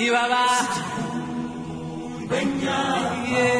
Chihuahua. Yeah.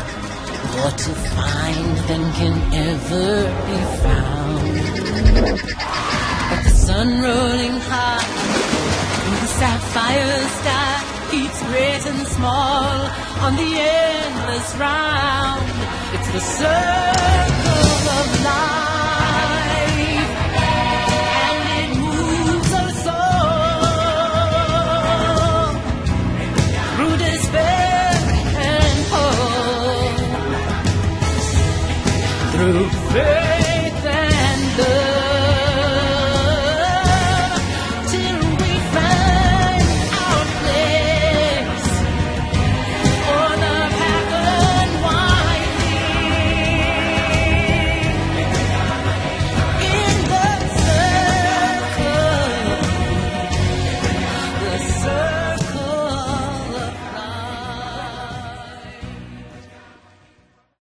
More to find than can ever be found. But the sun rolling high the sapphire sky keeps great and small on the endless round. It's the circle of life, despair truth. Hey.